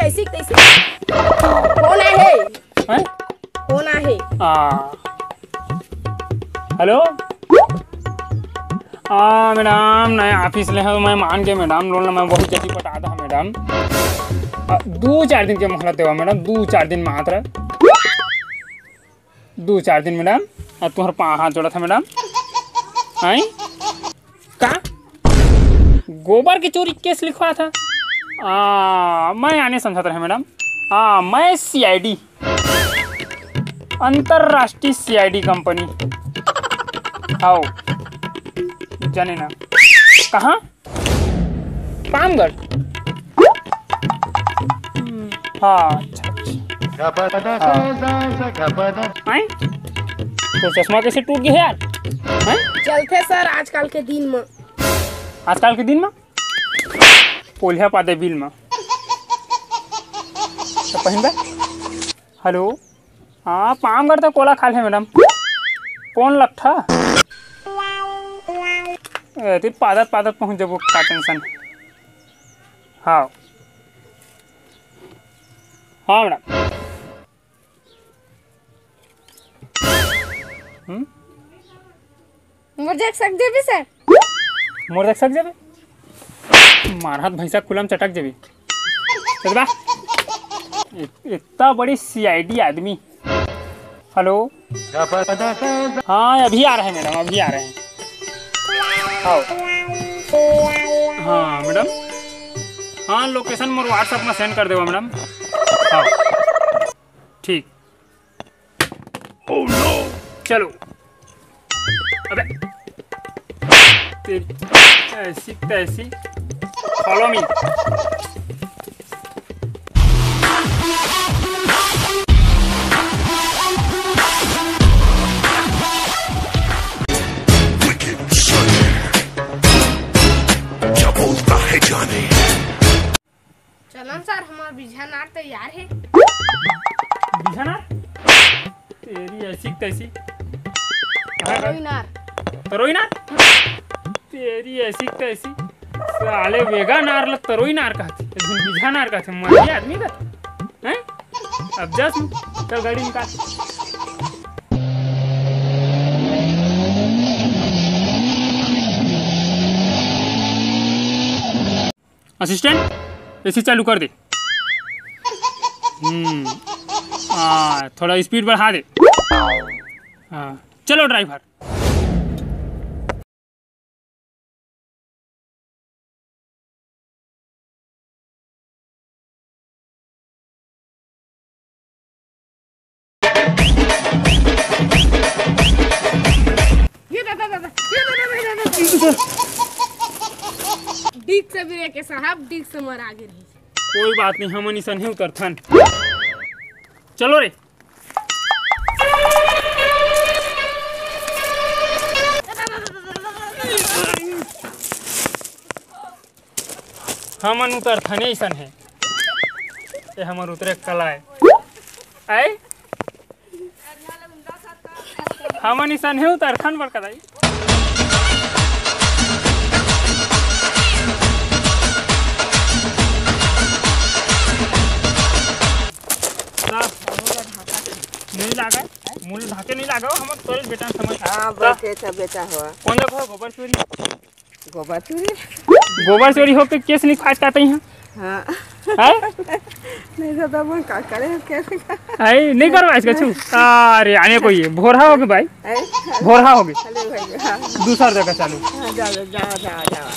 ऐसी कैसी? फ़ोन है? हैं? है आ, हेलो? हाँ मैडम नए ऑफ़िस ले हैं मैं मान के मैडम लोन मैं बहुत जल्दी पटा था मैडम। दो चार दिन के मोहलत देवा मैडम दो चार दिन मात्र। दो चार दिन मैडम आ तुम्हारे पा हाथ जोड़ा था मैडम। आई का? गोबर की चोरी केस लिखवा था? आ, मैं आने समझा रहा मैडम। हाँ मैं सीआईडी अंतरराष्ट्रीय सीआईडी कंपनी आओ। जाने ना। कहाँ? पामगढ़ हाँ अच्छा अच्छा। आए। तो चश्मा कैसे टूट गया यार? हैं? चलते सर आजकल के दिन में। आजकल के दिन में? पोलिया पाते बिल में। तो पहिन बे हेलो। हाँ पामगढ़ तो कोला खाल है मैडम। कौन ए, ती पादत पादत पहुँच जबो का टेंशन हाँ हाँ मैडम मुझे देख सकते भी सर. मोर देख सक जाबे? मारहत भैंसा खुलम चटक जाबे. चल बा. इतना बड़ी सीआईडी आदमी. हेलो? हाँ अभी आ रहे हैं मैडम अभी आ रहे हैं। हाँ मैडम। हाँ लोकेशन मोर व्हाट्सएप में सेंड कर देवा मैडम। हाँ ठीक। चलो। अबे। ऐसी तैसी। फॉलो मी आर तैयार है। बिछाना तेरी ऐसी तैसी तेरी ऐसी तैसी साले वेगा नार ल तरोई नार कहते एकदम बिझा नार कहते मर आदमी का? हैं? अब जस चल गाड़ी निकाल। असिस्टेंट एसी चालू कर दे। हाँ थोड़ा स्पीड बढ़ा दे। हाँ चलो ड्राइवर डीक से भी के साहब डीक से मर आगे रही कोई बात नहीं, हम निशन ही उतरथन। चलो रे। हमन उतरथने ऐसन है ये हमर उतरे कला है। आए हमन ऐसन है उतरथन पर कदाई मूल ढाके नहीं लागा हम तोरे बेटा समझ हाँ बेटे सब बेटा हुआ। कौन जगह गोबर चोरी गोबर चूरी गोबर चोरी होके केस नहीं फाट काटे हैं हाँ। है? नहीं तो तब हम का करे कैसे। है नहीं करवा इसका छू। अरे आने को ये। भोरहा हो गए भाई। है भोरहा हो गए चले भाई हाँ। दूसरा जगह चालू। हाँ, जाओ जाओ जाओ जाओ।